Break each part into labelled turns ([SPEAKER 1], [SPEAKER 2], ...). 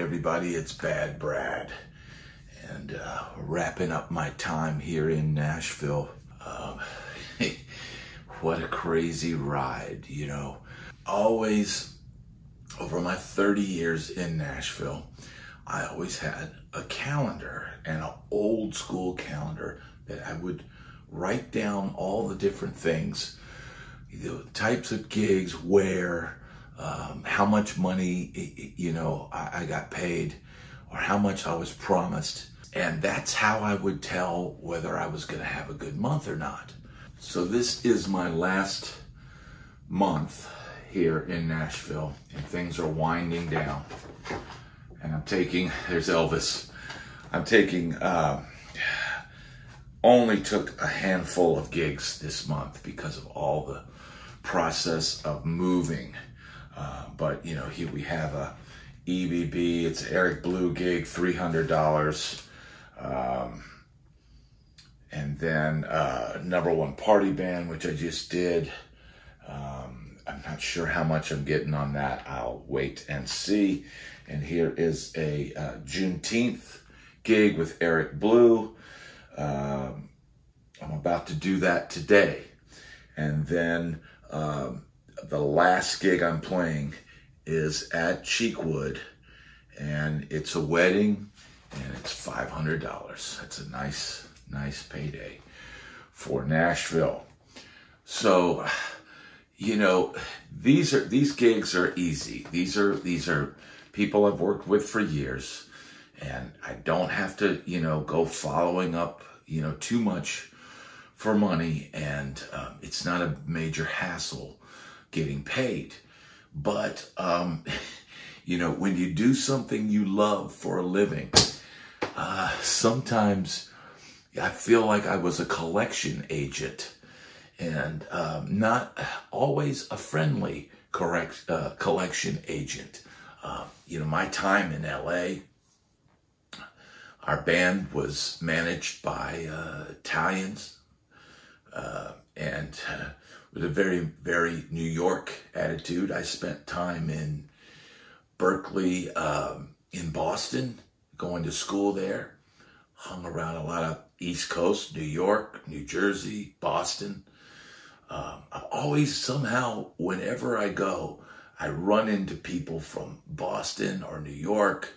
[SPEAKER 1] everybody? It's Bad Brad, and uh, wrapping up my time here in Nashville. Um, what a crazy ride, you know. Always, over my 30 years in Nashville, I always had a calendar and an old school calendar that I would write down all the different things, the types of gigs, where, um, how much money, you know, I, I got paid or how much I was promised. And that's how I would tell whether I was going to have a good month or not. So this is my last month here in Nashville and things are winding down. And I'm taking, there's Elvis. I'm taking, uh, only took a handful of gigs this month because of all the process of moving uh, but you know, here we have a EBB. It's Eric Blue gig, three hundred dollars. Um, and then uh, number one party band, which I just did. Um, I'm not sure how much I'm getting on that. I'll wait and see. And here is a uh, Juneteenth gig with Eric Blue. Um, I'm about to do that today. And then um, the last gig I'm playing is at Cheekwood, and it's a wedding, and it's five hundred dollars. That's a nice, nice payday for Nashville. So, you know, these are these gigs are easy. These are these are people I've worked with for years, and I don't have to, you know, go following up, you know, too much for money, and um, it's not a major hassle getting paid. But, um, you know, when you do something you love for a living, uh, sometimes I feel like I was a collection agent and um, not always a friendly correct uh, collection agent. Uh, you know, my time in LA, our band was managed by uh, Italians, uh, and uh, with a very, very New York attitude. I spent time in Berklee, um, in Boston, going to school there. Hung around a lot of East Coast, New York, New Jersey, Boston. Um, I've always somehow, whenever I go, I run into people from Boston or New York.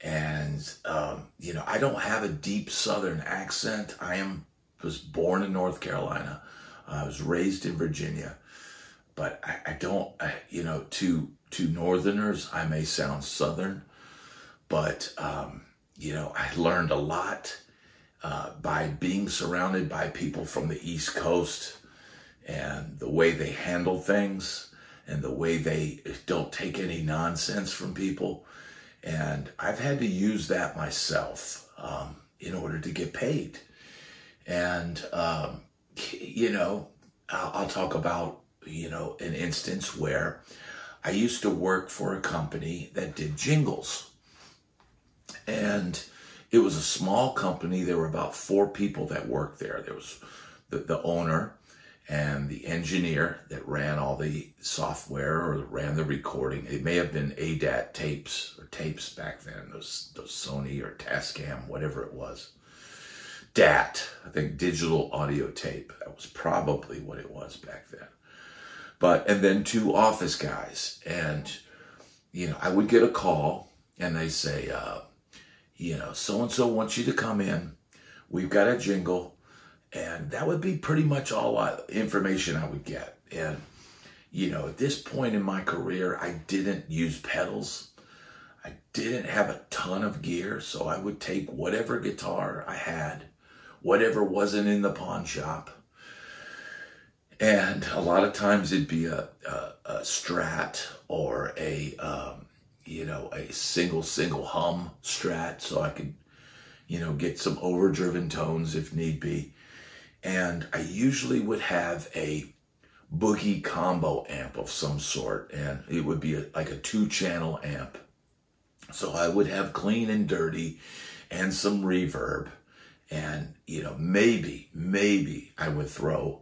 [SPEAKER 1] And, um, you know, I don't have a deep Southern accent. I am, was born in North Carolina. I was raised in Virginia, but I, I don't, I, you know, to to Northerners, I may sound Southern, but um, you know, I learned a lot uh, by being surrounded by people from the East Coast and the way they handle things and the way they don't take any nonsense from people. And I've had to use that myself um, in order to get paid. And um, you know, I'll, talk about, you know, an instance where I used to work for a company that did jingles. And it was a small company. There were about four people that worked there. There was the, the owner and the engineer that ran all the software or ran the recording. It may have been ADAT tapes or tapes back then, those, those Sony or Tascam, whatever it was. DAT, I think digital audio tape. That was probably what it was back then. But, and then two office guys. And, you know, I would get a call and they say, uh, you know, so and so wants you to come in. We've got a jingle. And that would be pretty much all information I would get. And, you know, at this point in my career, I didn't use pedals. I didn't have a ton of gear, so I would take whatever guitar I had whatever wasn't in the pawn shop. And a lot of times it'd be a, a, a strat or a, um, you know, a single, single hum strat so I could, you know, get some overdriven tones if need be. And I usually would have a boogie combo amp of some sort and it would be a, like a two channel amp. So I would have clean and dirty and some reverb and, you know, maybe, maybe I would throw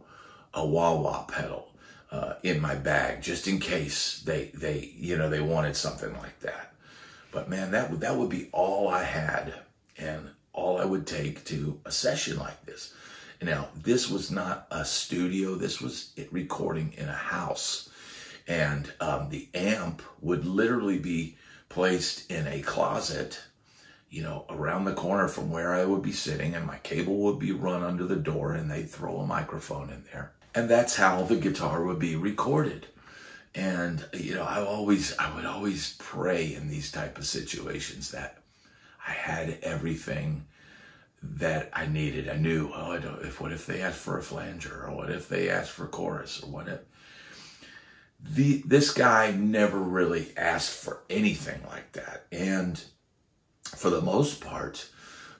[SPEAKER 1] a wah wah pedal uh, in my bag just in case they, they, you know, they wanted something like that. But man, that would that would be all I had and all I would take to a session like this. Now, this was not a studio. This was recording in a house. And um, the amp would literally be placed in a closet, you know, around the corner from where I would be sitting, and my cable would be run under the door, and they'd throw a microphone in there. And that's how the guitar would be recorded. And, you know, I always, I would always pray in these type of situations that I had everything that I needed. I knew, oh, I don't, if what if they asked for a flanger, or what if they asked for chorus, or what if the this guy never really asked for anything like that. And for the most part,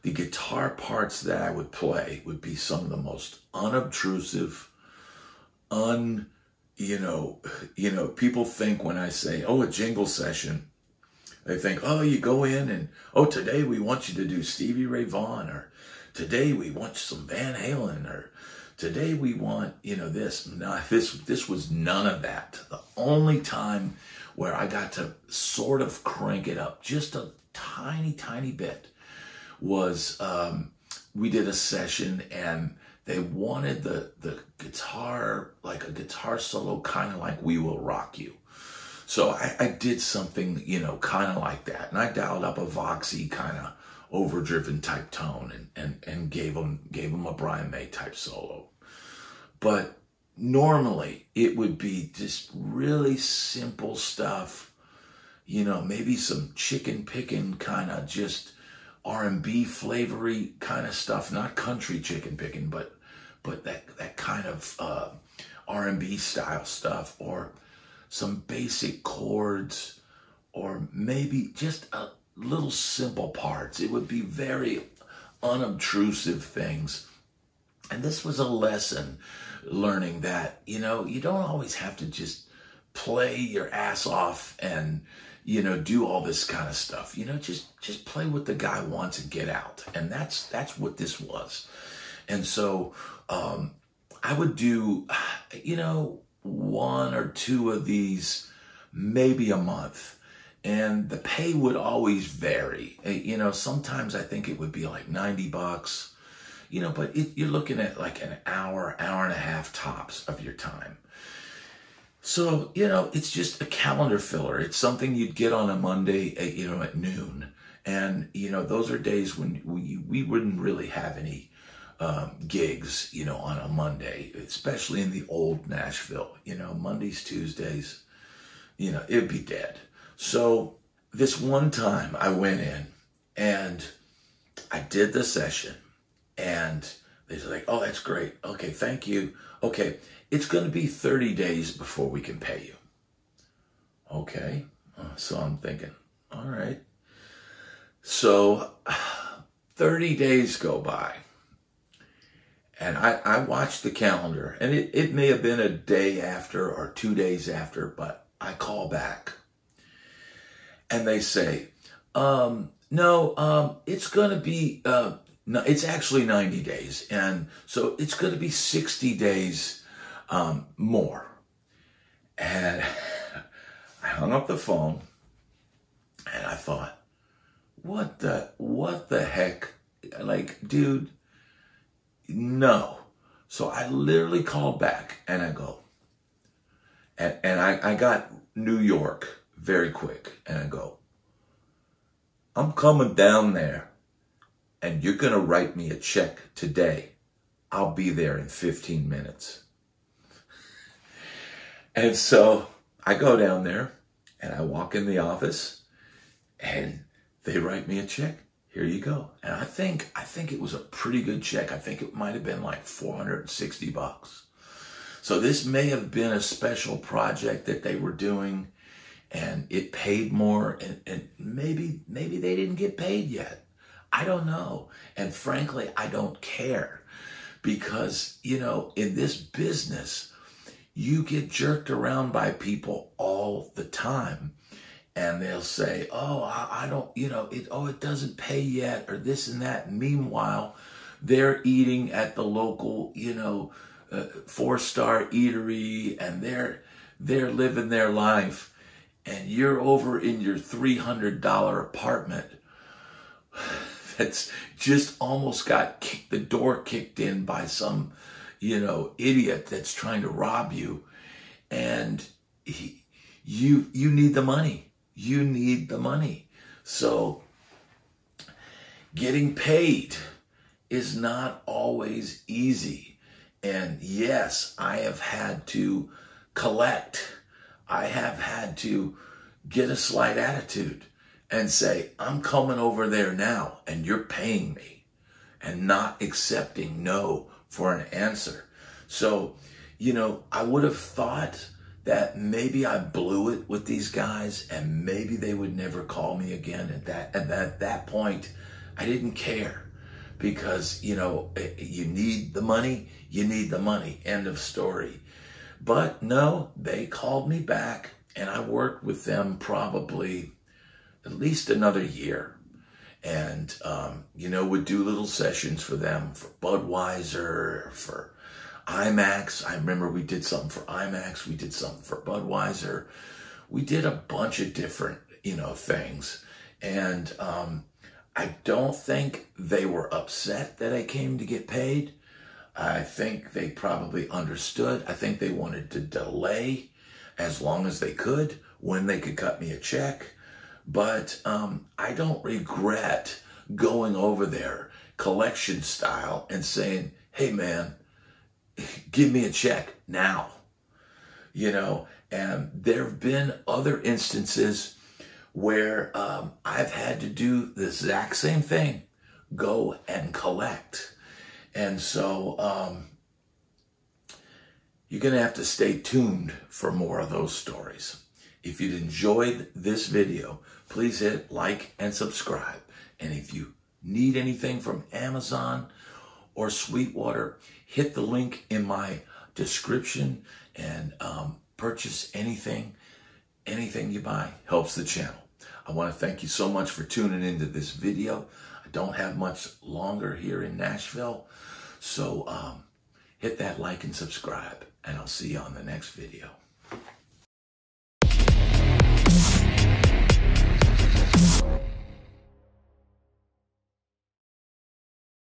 [SPEAKER 1] the guitar parts that I would play would be some of the most unobtrusive, un you know, you know, people think when I say, oh, a jingle session, they think, oh, you go in and, oh, today we want you to do Stevie Ray Vaughan, or today we want some Van Halen, or today we want, you know, this. No, this, this was none of that. The only time where I got to sort of crank it up just a tiny, tiny bit was um, we did a session and they wanted the, the guitar, like a guitar solo, kind of like We Will Rock You. So I, I did something, you know, kind of like that. And I dialed up a Voxy kind of overdriven type tone and, and, and gave them, gave them a Brian May type solo. But normally it would be just really simple stuff, you know, maybe some chicken picking kind of just R&B flavory kind of stuff, not country chicken picking, but but that that kind of uh, R&B style stuff or some basic chords or maybe just a little simple parts. It would be very unobtrusive things. And this was a lesson learning that, you know, you don't always have to just play your ass off and, you know, do all this kind of stuff. You know, just just play what the guy wants and get out. And that's that's what this was. And so um I would do, you know, one or two of these maybe a month. And the pay would always vary. You know, sometimes I think it would be like 90 bucks you know, but it, you're looking at like an hour, hour and a half tops of your time. So, you know, it's just a calendar filler. It's something you'd get on a Monday, at, you know, at noon. And, you know, those are days when we, we wouldn't really have any um, gigs, you know, on a Monday, especially in the old Nashville. You know, Mondays, Tuesdays, you know, it'd be dead. So this one time I went in and I did the session and they're like, oh, that's great. Okay, thank you. Okay, it's going to be 30 days before we can pay you. Okay, uh, so I'm thinking, all right. So 30 days go by. And I, I watched the calendar, and it, it may have been a day after or two days after, but I call back. And they say, um, no, um, it's going to be uh, no, it's actually 90 days. And so it's going to be 60 days um, more. And I hung up the phone and I thought, what the, what the heck? Like, dude, no. So I literally called back and I go, and, and I, I got New York very quick. And I go, I'm coming down there and you're going to write me a check today, I'll be there in 15 minutes. And so I go down there and I walk in the office and they write me a check. Here you go. And I think I think it was a pretty good check. I think it might have been like 460 bucks. So this may have been a special project that they were doing and it paid more and, and maybe maybe they didn't get paid yet. I don't know. And frankly, I don't care because, you know, in this business, you get jerked around by people all the time. And they'll say, oh, I, I don't, you know, it, oh, it doesn't pay yet or this and that. Meanwhile, they're eating at the local, you know, uh, four star eatery and they're, they're living their life and you're over in your $300 apartment that's just almost got kicked, the door kicked in by some, you know, idiot that's trying to rob you. And he, you, you need the money. You need the money. So getting paid is not always easy. And yes, I have had to collect. I have had to get a slight attitude and say, I'm coming over there now and you're paying me and not accepting no for an answer. So, you know, I would have thought that maybe I blew it with these guys and maybe they would never call me again at that at that, at that point. I didn't care because you know eh, you need the money you need the money. End of story. But no they called me back and I worked with them probably at least another year and um, you know would do little sessions for them for Budweiser for IMAX. I remember we did something for IMAX. We did something for Budweiser. We did a bunch of different, you know, things. And um, I don't think they were upset that I came to get paid. I think they probably understood. I think they wanted to delay as long as they could when they could cut me a check. But um, I don't regret going over there collection style and saying, hey, man, give me a check now. You know, and there have been other instances where um, I've had to do the exact same thing go and collect. And so um, you're going to have to stay tuned for more of those stories. If you'd enjoyed this video, please hit like and subscribe. And if you need anything from Amazon or Sweetwater, hit the link in my description and um, purchase anything. Anything you buy helps the channel. I want to thank you so much for tuning into this video. I don't have much longer here in Nashville. So um, hit that like and subscribe, and I'll see you on the next video.